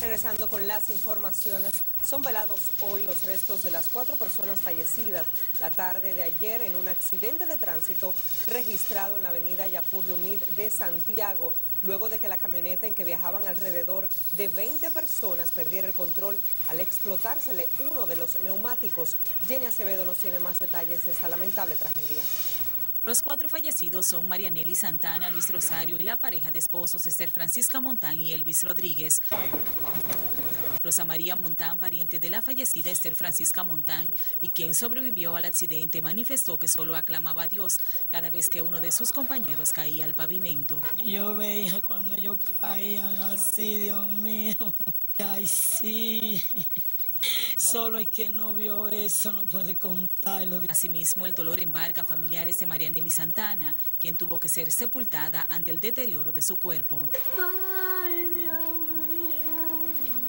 Regresando con las informaciones, son velados hoy los restos de las cuatro personas fallecidas la tarde de ayer en un accidente de tránsito registrado en la avenida Yapur de Humid de Santiago, luego de que la camioneta en que viajaban alrededor de 20 personas perdiera el control al explotársele uno de los neumáticos. Jenny Acevedo nos tiene más detalles de esta lamentable tragedia. Los cuatro fallecidos son Marianelli Santana, Luis Rosario y la pareja de esposos Esther Francisca Montán y Elvis Rodríguez. Rosa María Montán, pariente de la fallecida Esther Francisca Montán y quien sobrevivió al accidente, manifestó que solo aclamaba a Dios cada vez que uno de sus compañeros caía al pavimento. Yo veía cuando ellos caían así, Dios mío. Ay, sí. Solo el que no vio eso no puede contarlo. Asimismo, el dolor embarga a familiares de Marianelli Santana, quien tuvo que ser sepultada ante el deterioro de su cuerpo. Ay, Dios mío.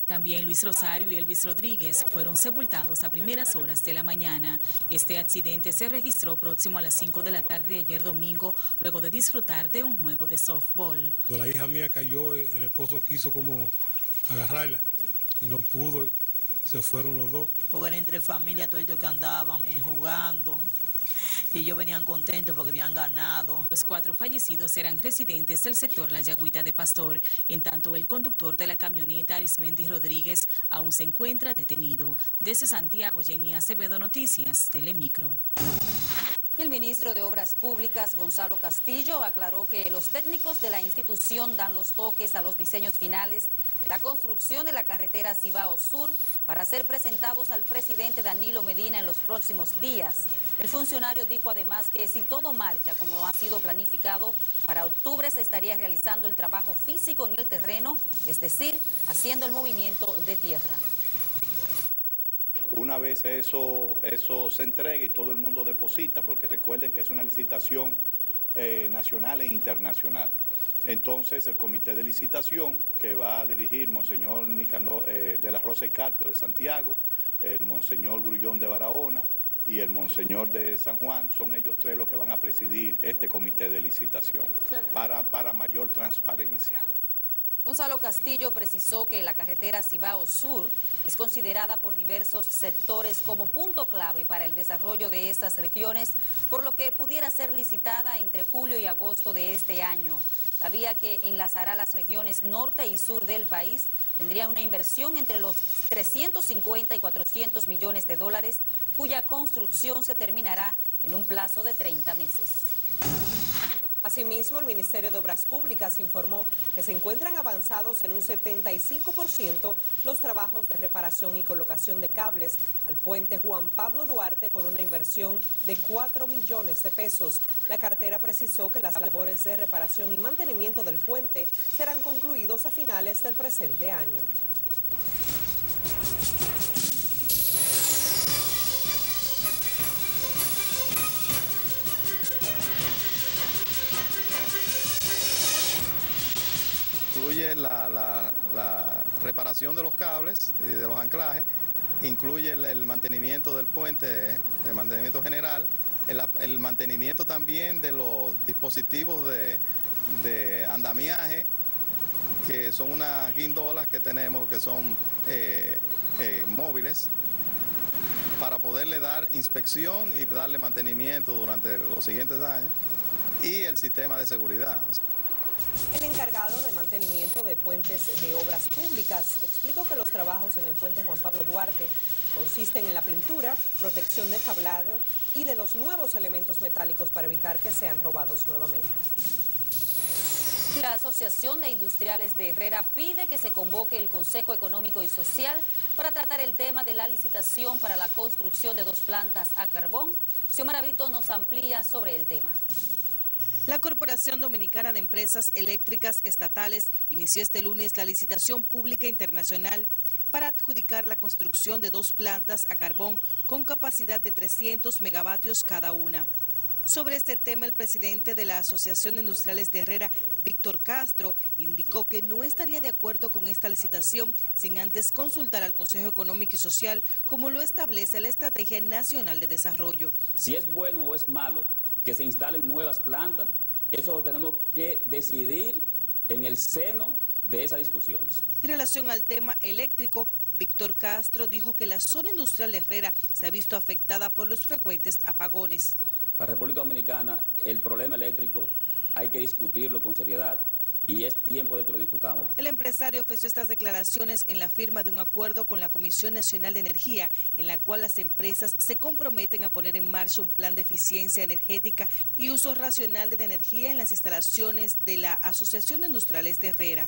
También Luis Rosario y Elvis Rodríguez fueron sepultados a primeras horas de la mañana. Este accidente se registró próximo a las 5 de la tarde de ayer domingo, luego de disfrutar de un juego de softball. La hija mía cayó, el esposo quiso como agarrarla y no pudo se fueron los dos. Porque era entre familia, todos que andaban eh, jugando. Y ellos venían contentos porque habían ganado. Los cuatro fallecidos eran residentes del sector La Yagüita de Pastor, en tanto el conductor de la camioneta Arismendi Rodríguez aún se encuentra detenido. Desde Santiago, Jenny Acevedo Noticias, Telemicro. El ministro de Obras Públicas, Gonzalo Castillo, aclaró que los técnicos de la institución dan los toques a los diseños finales de la construcción de la carretera Cibao Sur para ser presentados al presidente Danilo Medina en los próximos días. El funcionario dijo además que si todo marcha como ha sido planificado, para octubre se estaría realizando el trabajo físico en el terreno, es decir, haciendo el movimiento de tierra. Una vez eso, eso se entregue y todo el mundo deposita, porque recuerden que es una licitación eh, nacional e internacional. Entonces, el comité de licitación que va a dirigir Monseñor eh, de la Rosa y Carpio de Santiago, el Monseñor Grullón de Barahona y el Monseñor de San Juan, son ellos tres los que van a presidir este comité de licitación para, para mayor transparencia. Gonzalo Castillo precisó que la carretera Cibao Sur es considerada por diversos sectores como punto clave para el desarrollo de estas regiones, por lo que pudiera ser licitada entre julio y agosto de este año. La vía que enlazará las regiones norte y sur del país tendría una inversión entre los 350 y 400 millones de dólares, cuya construcción se terminará en un plazo de 30 meses. Asimismo, el Ministerio de Obras Públicas informó que se encuentran avanzados en un 75% los trabajos de reparación y colocación de cables al puente Juan Pablo Duarte con una inversión de 4 millones de pesos. La cartera precisó que las labores de reparación y mantenimiento del puente serán concluidos a finales del presente año. Incluye la, reparación de los cables y de los anclajes, incluye el, mantenimiento del puente, el mantenimiento general, el, mantenimiento también de los dispositivos de, andamiaje, que son unas guindolas que tenemos que son eh, eh, móviles, para poderle dar inspección y darle mantenimiento durante los siguientes años, y el sistema de seguridad. El encargado de mantenimiento de puentes de obras públicas explicó que los trabajos en el puente Juan Pablo Duarte consisten en la pintura, protección de tablado y de los nuevos elementos metálicos para evitar que sean robados nuevamente. La Asociación de Industriales de Herrera pide que se convoque el Consejo Económico y Social para tratar el tema de la licitación para la construcción de dos plantas a carbón. Xiomara Brito nos amplía sobre el tema. La Corporación Dominicana de Empresas Eléctricas Estatales inició este lunes la licitación pública internacional para adjudicar la construcción de dos plantas a carbón con capacidad de 300 megavatios cada una. Sobre este tema, el presidente de la Asociación de Industriales de Herrera, Víctor Castro, indicó que no estaría de acuerdo con esta licitación sin antes consultar al Consejo Económico y Social, como lo establece la Estrategia Nacional de Desarrollo. Si es bueno o es malo que se instalen nuevas plantas. Eso lo tenemos que decidir en el seno de esas discusiones. En relación al tema eléctrico, Víctor Castro dijo que la zona industrial de Herrera se ha visto afectada por los frecuentes apagones. La República Dominicana, el problema eléctrico hay que discutirlo con seriedad y es tiempo de que lo discutamos. El empresario ofreció estas declaraciones en la firma de un acuerdo con la Comisión Nacional de Energía, en la cual las empresas se comprometen a poner en marcha un plan de eficiencia energética y uso racional de la energía en las instalaciones de la Asociación de Industriales de Herrera.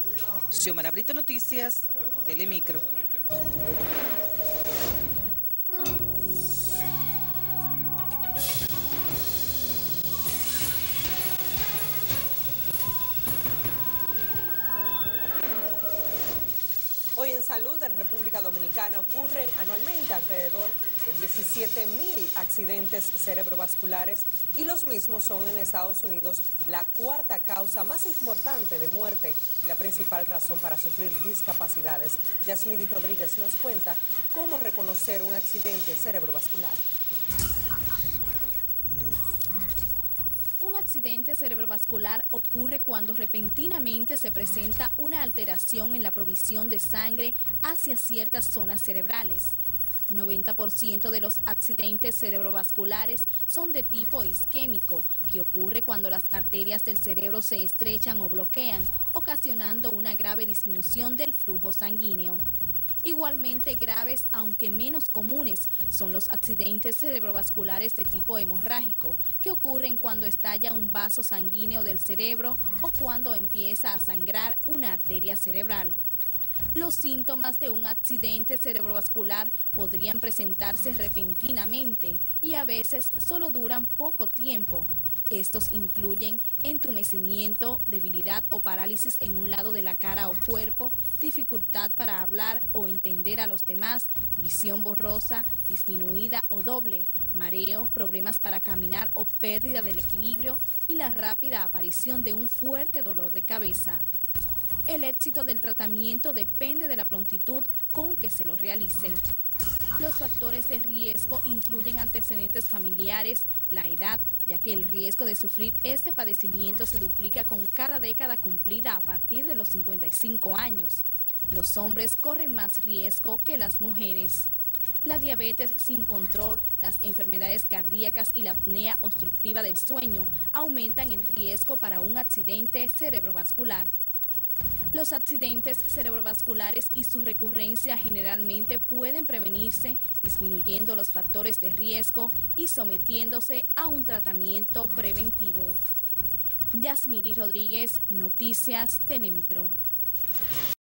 Xiomara Brito Noticias, Telemicro. Salud en República Dominicana ocurren anualmente alrededor de 17 mil accidentes cerebrovasculares y los mismos son en Estados Unidos la cuarta causa más importante de muerte y la principal razón para sufrir discapacidades. Yasmidi Rodríguez nos cuenta cómo reconocer un accidente cerebrovascular. Un accidente cerebrovascular ocurre cuando repentinamente se presenta una alteración en la provisión de sangre hacia ciertas zonas cerebrales. 90% de los accidentes cerebrovasculares son de tipo isquémico, que ocurre cuando las arterias del cerebro se estrechan o bloquean, ocasionando una grave disminución del flujo sanguíneo. Igualmente graves, aunque menos comunes, son los accidentes cerebrovasculares de tipo hemorrágico, que ocurren cuando estalla un vaso sanguíneo del cerebro o cuando empieza a sangrar una arteria cerebral. Los síntomas de un accidente cerebrovascular podrían presentarse repentinamente y a veces solo duran poco tiempo. Estos incluyen entumecimiento, debilidad o parálisis en un lado de la cara o cuerpo, dificultad para hablar o entender a los demás, visión borrosa, disminuida o doble, mareo, problemas para caminar o pérdida del equilibrio y la rápida aparición de un fuerte dolor de cabeza. El éxito del tratamiento depende de la prontitud con que se lo realicen. Los factores de riesgo incluyen antecedentes familiares, la edad, ya que el riesgo de sufrir este padecimiento se duplica con cada década cumplida a partir de los 55 años. Los hombres corren más riesgo que las mujeres. La diabetes sin control, las enfermedades cardíacas y la apnea obstructiva del sueño aumentan el riesgo para un accidente cerebrovascular. Los accidentes cerebrovasculares y su recurrencia generalmente pueden prevenirse disminuyendo los factores de riesgo y sometiéndose a un tratamiento preventivo. Yasmiri Rodríguez, Noticias Telemicro.